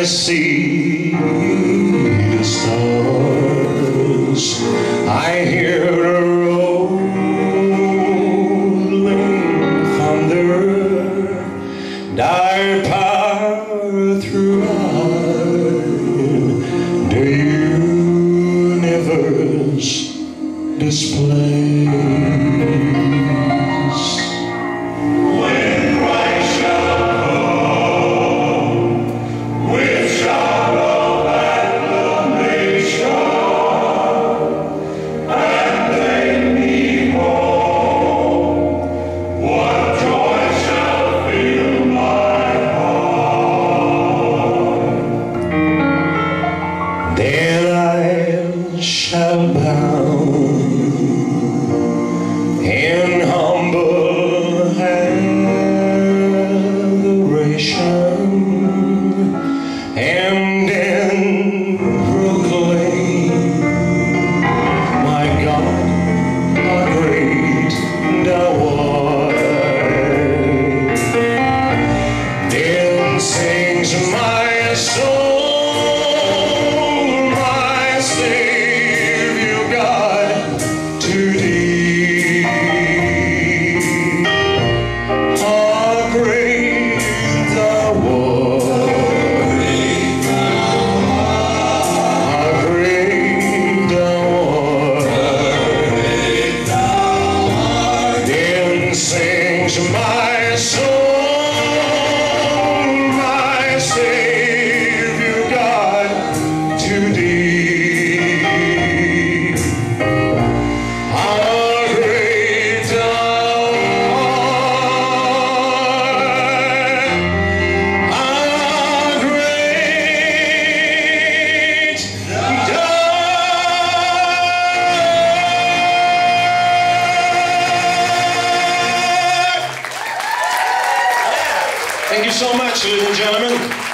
I see the stars. I hear the rolling thunder. Thy power throughout the universe displays. Then I shall bow in humble adoration and proclaim my God, great thou art. Then sings my soul. Great. Thank you so much, ladies and gentlemen.